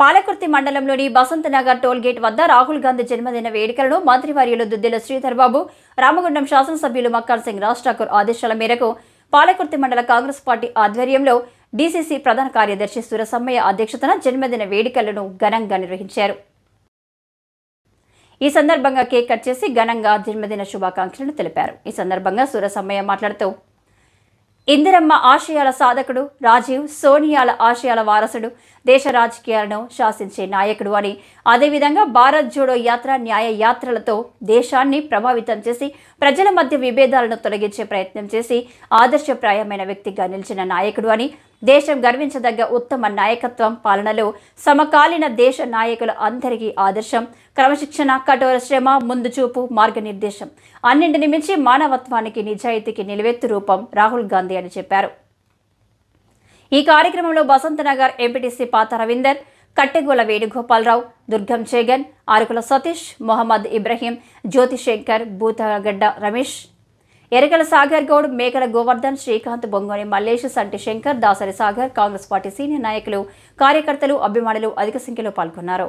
పాలకుర్తి మండలంలోని బసంతనగర్ టోల్గేట్ వద్ద రాహుల్ గాంధీ జన్మదిన వేడుకలను మంత్రివర్యులు దుద్దిల శ్రీధర్బాబు రామగుండం శాసనసభ్యులు మక్కార్ సింగ్ రాజ్ ఠాకూర్ ఆదేశాల మేరకు పాలకుర్తి మండల కాంగ్రెస్ పార్టీ ఆధ్వర్యంలో డీసీసీ ప్రధాన కార్యదర్శి సురసమ్మయ్య అధ్యక్షతన జన్మదిన వేడుకలను ఘనంగా నిర్వహించారు. ఈ సందర్భంగా కేక్ కట్ చేసి ఘనంగా జన్మదిన శుభాకాంక్షలను తెలిపారు. ఈ సందర్భంగా సురసమ్మయ్య మాట్లాడుతూ ఇందిరమ్మ ఆశయాల సాధకుడు రాజీవ్ సోనియాల ఆశయాల వారసుడు దేశ రాజకీయాలను శాసించే నాయకుడు అని. అదేవిధంగా భారత్ జోడో యాత్ర న్యాయ యాత్రలతో దేశాన్ని ప్రభావితం చేసి ప్రజల మధ్య విభేదాలను తొలగించే ప్రయత్నం చేసి ఆదర్శప్రాయమైన వ్యక్తిగా నిలిచిన నాయకుడు అని. దేశం గర్వించదగ్గ ఉత్తమ నాయకత్వం పాలనలో సమకాలీన దేశ నాయకుల అందరికీ ఆదర్శం. క్రమశిక్షణ కఠోర శ్రమ ముందుచూపు మార్గనిర్దేశం. అన్నింటిని మించి మానవత్వానికి నిజాయితీకి నిలువెత్తు రూపం రాహుల్ గాంధీ అని చెప్పారు. ఈ కార్యక్రమంలో బసంతనగర్ ఎంపీటీసీ పాత రవీందర్ కట్టెగోల వేణుగోపాలరావు దుర్గం చేగన్ ఆరుకుల సతీష్ మొహమ్మద్ ఇబ్రహీం జ్యోతిశంకర్ భూతగడ్డ రమేష్ ఎరగల సాగర్ గౌడ్ మేకల గోవర్ధన్ శ్రీకాంత్ బొంగోని మల్లేష్ సంటి శంకర్ దాసరి సాగర్ కాంగ్రెస్ పార్టీ సీనియర్ నాయకులు కార్యకర్తలు అభిమానులు అధిక సంఖ్యలో పాల్గొన్నారు.